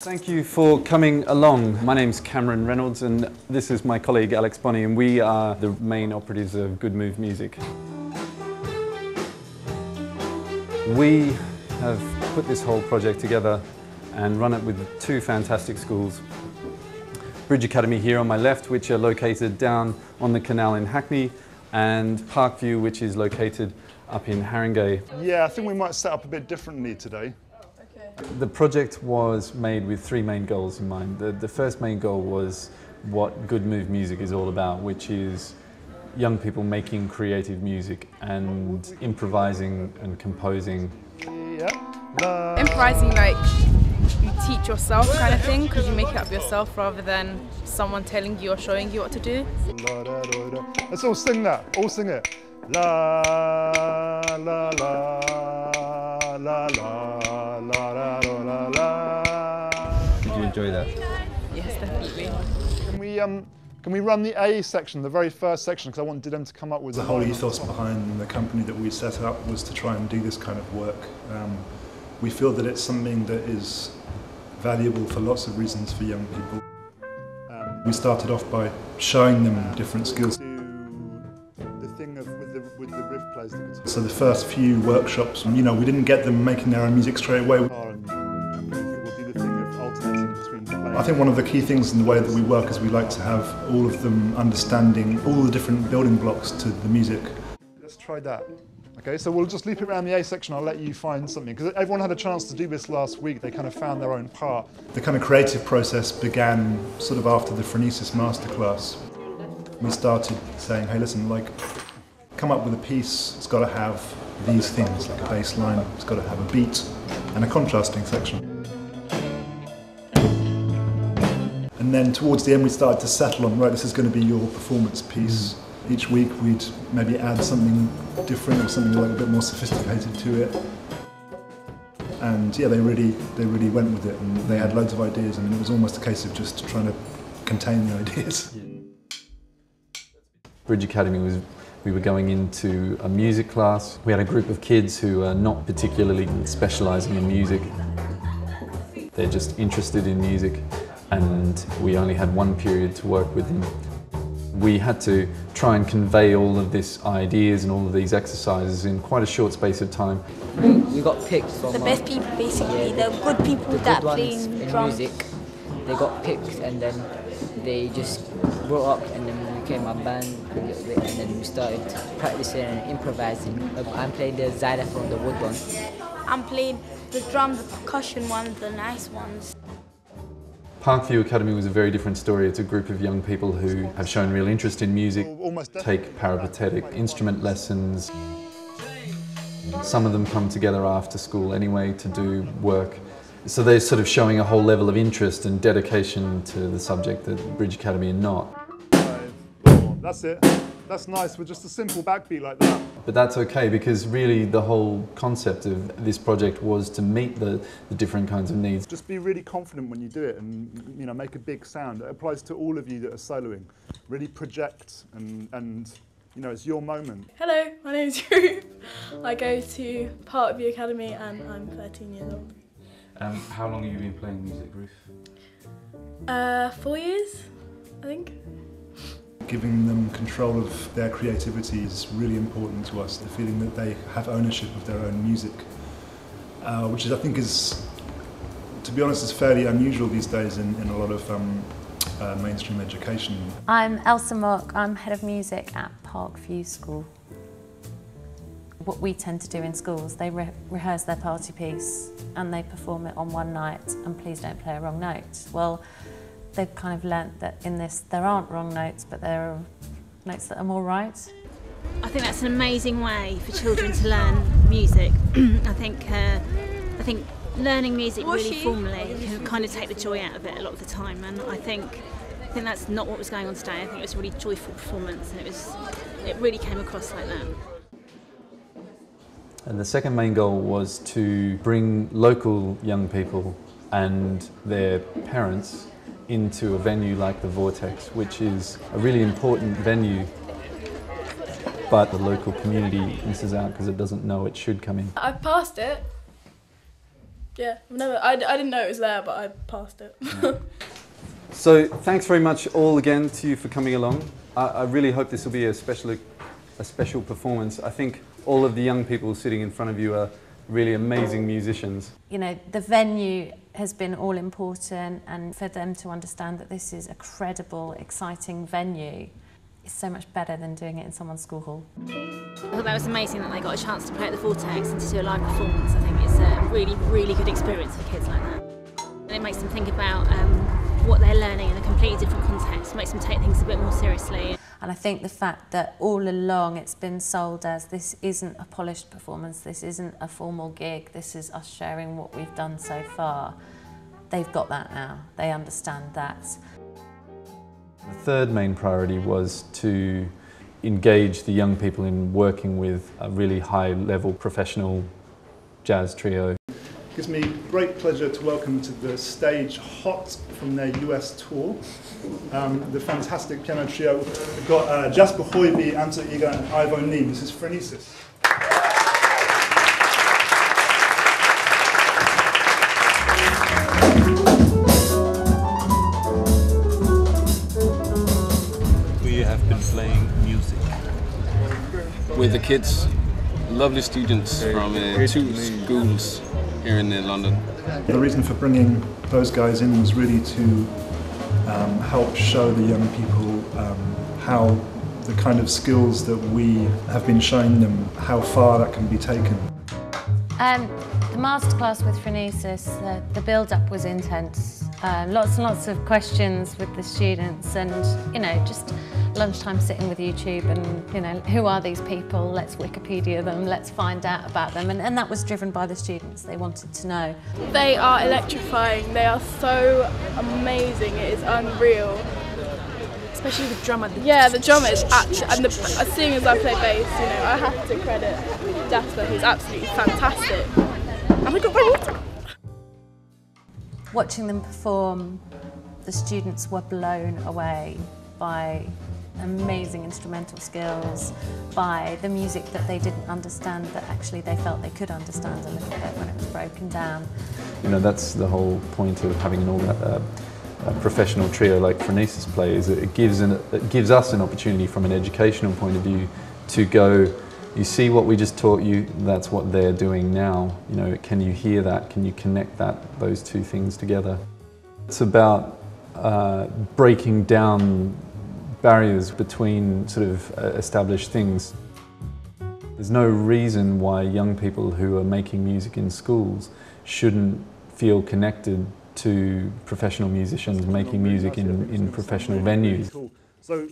Thank you for coming along. My name's Cameron Reynolds and this is my colleague Alex Bonney and we are the main operatives of Good Move Music. We have put this whole project together and run it with two fantastic schools. Bridge Academy here on my left, which are located down on the canal in Hackney, and Parkview, which is located up in Haringey. Yeah, I think we might set up a bit differently today. The project was made with three main goals in mind. The, the first main goal was what Good Move Music is all about, which is young people making creative music and improvising and composing. Improvising like you teach yourself kind of thing because you make it up yourself rather than someone telling you or showing you what to do. Let's all sing that. All sing it. La la la la la la la can we run the A section, the very first section, because I wanted them to come up with The whole ethos behind the company that we set up was to try and do this kind of work. Um, we feel that it's something that is valuable for lots of reasons for young people. Um, We started off by showing them different skills. the thing of with the with the riff players So the first few workshops, you know, we didn't get them making their own music straight away. Think one of the key things in the way that we work is we like to have all of them understanding all the different building blocks to the music. Let's try that. Okay, so we'll just loop it around the A section. I'll let you find something because everyone had a chance to do this last week. They kind of found their own part. The kind of creative process began sort of after the Phronesis masterclass. We started saying, hey, listen, like, come up with a piece, it's got to have these things, like a bass line, it's got to have a beat, and a contrasting section. And then towards the end, we started to settle on, right, this is going to be your performance piece. Mm-hmm. Each week, we'd maybe add something different or something a bit more sophisticated to it and yeah, they really they really went with it, and they had loads of ideas. I mean, it was almost a case of just trying to contain the ideas. Bridge Academy was we were going into a music class. We had a group of kids who are not particularly specialising in music. They're just interested in music and we only had one period to work with him. We had to try and convey all of these ideas and all of these exercises in quite a short space of time. we got picked from the best people basically yeah, the good people the that good play ones in drums music. They got picked and then they just brought up and then we became a band a little bit and then we started practicing and improvising. Uh, I'm playing the xylophone, the wood one. i'm playing the drums the percussion ones the nice ones Parkview Academy was a very different story. It's a group of young people who have shown real interest in music, take peripatetic instrument lessons. Some of them come together after school anyway to do work. So they're sort of showing a whole level of interest and dedication to the subject that Bridge Academy are not. That's it. That's nice with just a simple backbeat like that. But that's okay because really the whole concept of this project was to meet the, the different kinds of needs. Just be really confident when you do it, and you know, make a big sound. It applies to all of you that are soloing. Really project, and and you know, it's your moment. Hello, my name is Ruth. I go to Parkview Academy and I'm 13 years old. Um, how long have you been playing music, Ruth? Uh, four years, I think. Giving them control of their creativity is really important to us. The feeling that they have ownership of their own music, uh, which is, I think is, to be honest, is fairly unusual these days in, in a lot of um, uh, mainstream education. I'm Elsa Mock, I'm Head of Music at Parkview School. What we tend to do in schools, they re rehearse their party piece and they perform it on one night and please don't play a wrong note. Well, they've kind of learnt that in this there aren't wrong notes but there are notes that are more right. I think that's an amazing way for children to learn music. I think uh, I think learning music really formally can kind of take the joy out of it a lot of the time, and I think I think that's not what was going on today. I think it was a really joyful performance, and it was it really came across like that. And the second main goal was to bring local young people and their parents into a venue like the Vortex, which is a really important venue, but the local community misses out because it doesn't know it should come in. I passed it. Yeah, I've never. I, I didn't know it was there, but I passed it. So thanks very much all again to you for coming along. I, I really hope this will be a special, a special performance. I think all of the young people sitting in front of you are really amazing musicians. You know, the venue has been all important and for them to understand that this is a credible, exciting venue is so much better than doing it in someone's school hall. I thought that was amazing that they got a chance to play at the Vortex and to do a live performance. I think it's a really, really good experience for kids like that. And it makes them think about um, what they're learning in a completely different context, makes them take things a bit more seriously. And I think the fact that all along it's been sold as this isn't a polished performance, this isn't a formal gig, this is us sharing what we've done so far, they've got that now. They understand that. The third main priority was to engage the young people in working with a really high level professional jazz trio. It gives me great pleasure to welcome to the stage Hot from their US tour. Um, the fantastic piano trio. We've got uh, Jasper Hoiby, Anton Eager and Ivo Neame. This is Phronesis. We have been playing music with the kids, lovely students from uh, two schools here in uh, London. The reason for bringing those guys in was really to um, help show the young people um, how the kind of skills that we have been showing them, how far that can be taken. Um, the masterclass with Phronesis, uh, the build-up was intense. Uh, lots and lots of questions with the students and, you know, just lunchtime sitting with YouTube and, you know, who are these people? Let's Wikipedia them, let's find out about them. And, and that was driven by the students. They wanted to know. They are electrifying. They are so amazing. It is unreal. Especially the drummer. Yeah, the drummer is actually, and the, as soon as I play bass, you know, I have to credit Jasper, who's absolutely fantastic. And I got my water. Watching them perform, the students were blown away by amazing instrumental skills, by the music that they didn't understand that actually they felt they could understand a little bit when it was broken down. You know, that's the whole point of having an all uh, a professional trio like Phronesis play is it gives, an, it gives us an opportunity from an educational point of view to go, you see what we just taught you, that's what they're doing now. You know, can you hear that? Can you connect that, those two things together? It's about uh, breaking down barriers between sort of uh, established things. There's no reason why young people who are making music in schools shouldn't feel connected to professional musicians making music in, in professional venues. So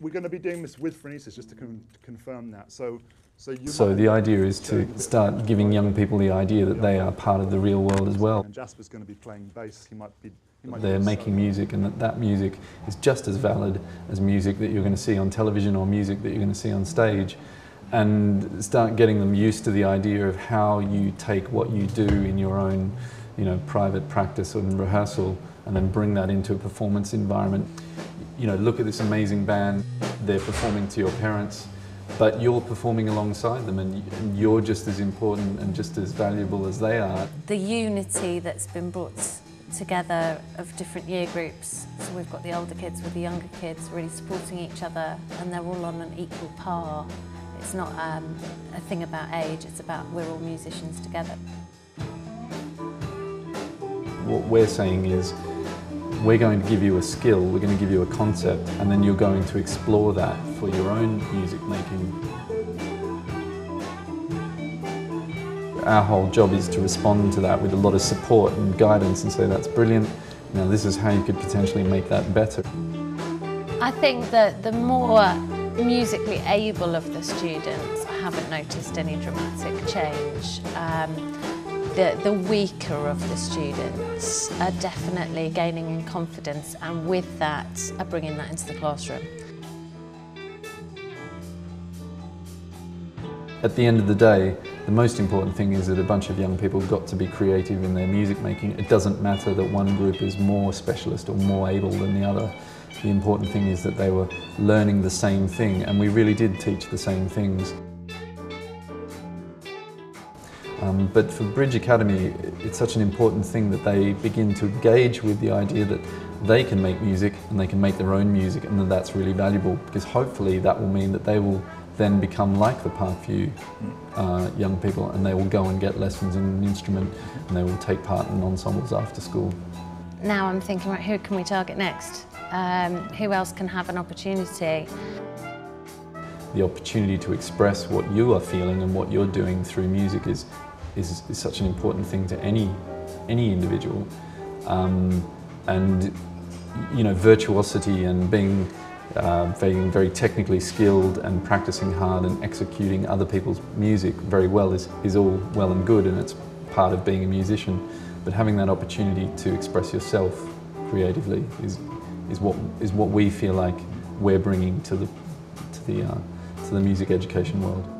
we're going to be doing this with Phronesis, just to, con to confirm that. So, so, you so the idea is to start giving young people the idea that they are part of the real world as well. And Jasper's going to be playing bass. He might be. He might They're making music, and that, that music is just as valid as music that you're going to see on television or music that you're going to see on stage. And start getting them used to the idea of how you take what you do in your own you know, private practice and rehearsal and then bring that into a performance environment. You know, look at this amazing band, they're performing to your parents, but you're performing alongside them and you're just as important and just as valuable as they are. The unity that's been brought together of different year groups, so we've got the older kids with the younger kids really supporting each other and they're all on an equal par. It's not um, a thing about age, it's about we're all musicians together. What we're saying is we're going to give you a skill, we're going to give you a concept, and then you're going to explore that for your own music making. Our whole job is to respond to that with a lot of support and guidance and say that's brilliant, now this is how you could potentially make that better. I think that the more musically able of the students, I haven't noticed any dramatic change. Um, the, the weaker of the students are definitely gaining in confidence and with that are bringing that into the classroom. At the end of the day, the most important thing is that a bunch of young people got to be creative in their music making. It doesn't matter that one group is more specialist or more able than the other. The important thing is that they were learning the same thing and we really did teach the same things. Um, but for Bridge Academy, it's such an important thing that they begin to engage with the idea that they can make music and they can make their own music and that that's really valuable because hopefully that will mean that they will then become like the Parkview uh, young people and they will go and get lessons in an instrument and they will take part in ensembles after school. Now I'm thinking, right, who can we target next? Um, who else can have an opportunity? The opportunity to express what you are feeling and what you're doing through music is, is, is such an important thing to any, any individual. Um, and you know, virtuosity and being, uh, being very technically skilled and practicing hard and executing other people's music very well is, is all well and good and it's part of being a musician. But having that opportunity to express yourself creatively is, is, what, is what we feel like we're bringing to the, to the, uh, to the music education world.